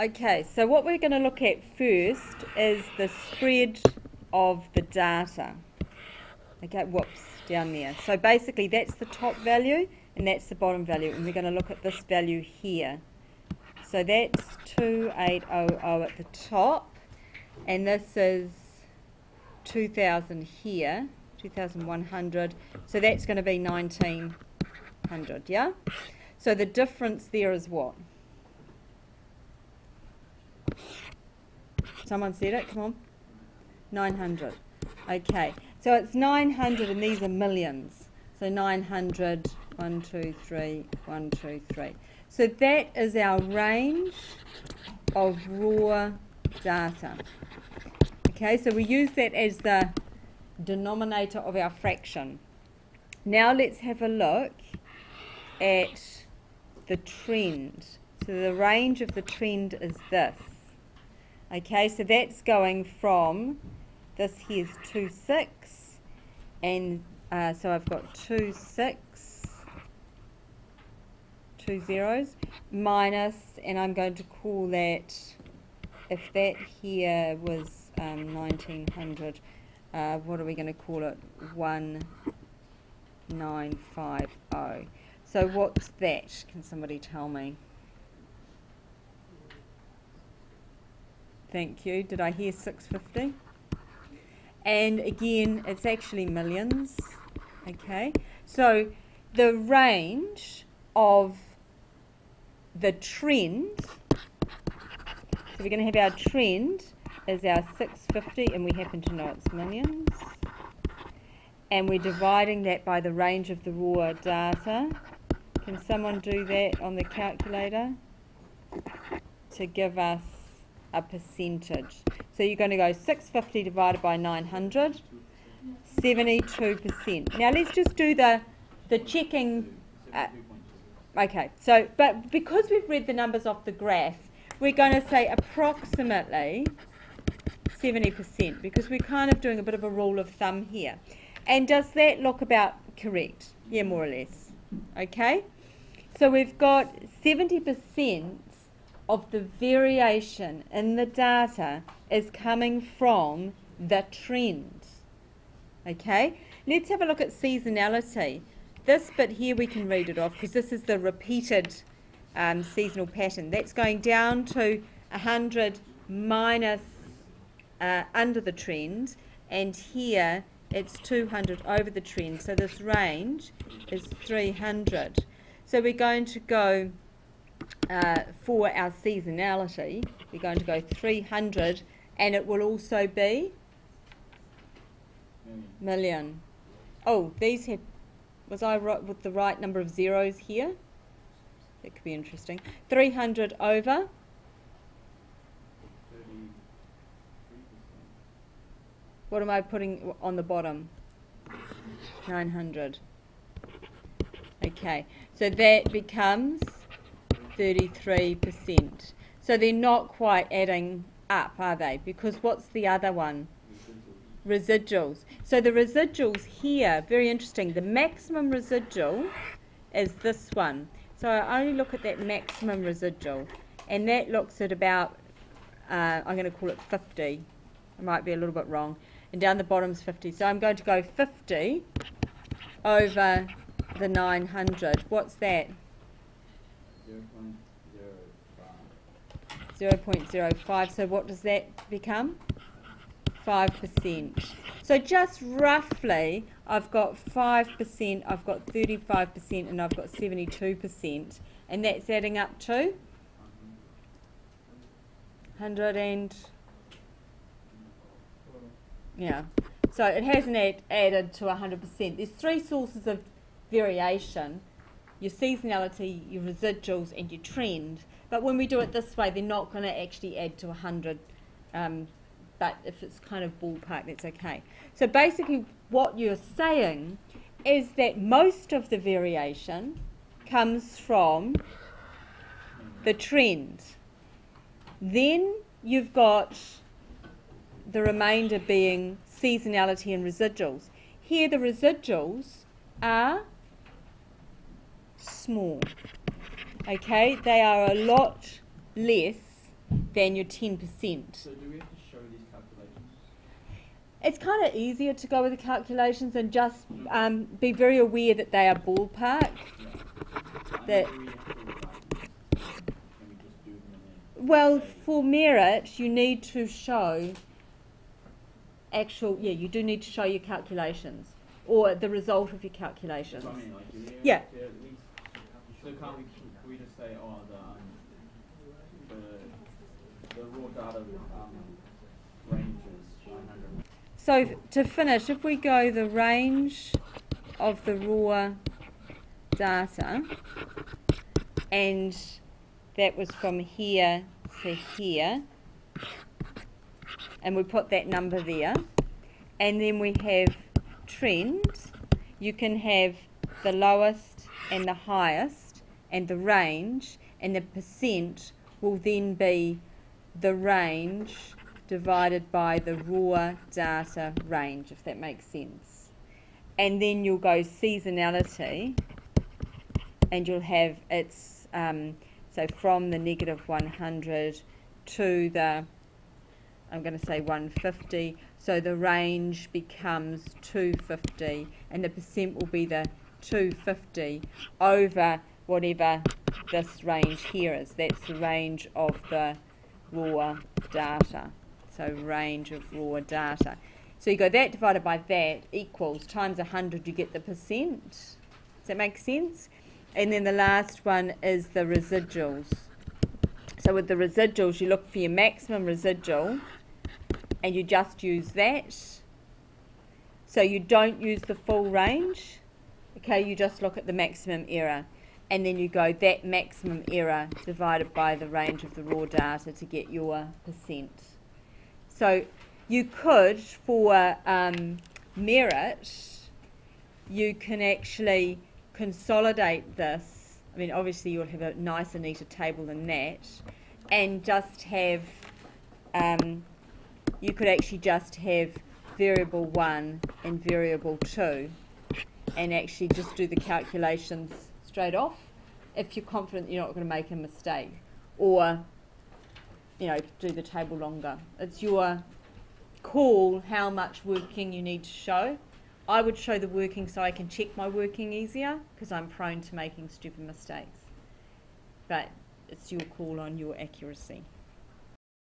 Okay, so what we're going to look at first is the spread of the data. Okay, whoops, down there. So basically that's the top value and that's the bottom value and we're going to look at this value here. So that's 2800 at the top and this is 2000 here, 2100. So that's going to be 1900, yeah? So the difference there is what? Someone said it, come on. 900. Okay, so it's 900 and these are millions. So 900, 1, 2, 3, 1, 2, 3. So that is our range of raw data. Okay, so we use that as the denominator of our fraction. Now let's have a look at the trend. So the range of the trend is this. Okay, so that's going from, this here's 2, 6, and uh, so I've got 2, 6, two zeros, minus, and I'm going to call that, if that here was um, 1900, uh, what are we going to call it? 1950. So what's that? Can somebody tell me? Thank you. Did I hear 650? And again, it's actually millions. Okay. So the range of the trend, so we're going to have our trend is our 650 and we happen to know it's millions. And we're dividing that by the range of the raw data. Can someone do that on the calculator to give us a percentage. So you're going to go 650 divided by 900, 72%. Now let's just do the, the checking. Uh, okay, so, but because we've read the numbers off the graph, we're going to say approximately 70% because we're kind of doing a bit of a rule of thumb here. And does that look about correct? Yeah, more or less. Okay? So we've got 70% of the variation in the data is coming from the trend. Okay, let's have a look at seasonality. This bit here we can read it off because this is the repeated um, seasonal pattern. That's going down to 100 minus uh, under the trend and here it's 200 over the trend. So this range is 300. So we're going to go uh, for our seasonality, we're going to go 300 and it will also be million. Oh, these had, was I right with the right number of zeros here? That could be interesting. 300 over. What am I putting on the bottom? 900. Okay, so that becomes 33%. So they're not quite adding up, are they? Because what's the other one? Residuals. So the residuals here, very interesting. The maximum residual is this one. So I only look at that maximum residual. And that looks at about, uh, I'm going to call it 50. I might be a little bit wrong. And down the bottom is 50. So I'm going to go 50 over the 900. What's that? 0.05. So what does that become? 5%. So just roughly, I've got 5%, I've got 35%, and I've got 72%. And that's adding up to? 100 and... Yeah. So it hasn't add, added to 100%. There's three sources of variation. Your seasonality, your residuals, and your trend. But when we do it this way, they're not going to actually add to 100. Um, but if it's kind of ballpark, that's okay. So basically what you're saying is that most of the variation comes from the trend. Then you've got the remainder being seasonality and residuals. Here the residuals are small okay they are a lot less than your 10%. So do we have to show these calculations? It's kind of easier to go with the calculations and just um, be very aware that they are ballpark. That- do we have to revise these? Can we just do them and then? Well, for merit, you need to show actual, yeah, you do need to show your calculations or the result of your calculations. I mean, like, do Yeah. have to at least, so can't we, can we just say, oh, the, the, the raw data, um, range is nine hundred. So to finish, if we go the range of the raw data, and that was from here to here, and we put that number there, and then we have trend, you can have the lowest and the highest, and the range, and the percent will then be the range divided by the raw data range, if that makes sense. And then you'll go seasonality, and you'll have its um, so from the negative 100 to the I'm going to say 150. So the range becomes 250, and the percent will be the 250 over whatever this range here is. That's the range of the raw data. So range of raw data. So you go that divided by that equals times 100, you get the percent. Does that make sense? And then the last one is the residuals. So with the residuals, you look for your maximum residual and you just use that. So you don't use the full range. Okay, you just look at the maximum error. And then you go that maximum error divided by the range of the raw data to get your percent. So you could, for um, merit, you can actually consolidate this. I mean, obviously, you'll have a nicer, neater table than that, and just have. Um, you could actually just have variable one and variable two, and actually just do the calculations straight off if you're confident you're not going to make a mistake, or you know, do the table longer. It's your call how much working you need to show. I would show the working so I can check my working easier because I'm prone to making stupid mistakes. But it's your call on your accuracy.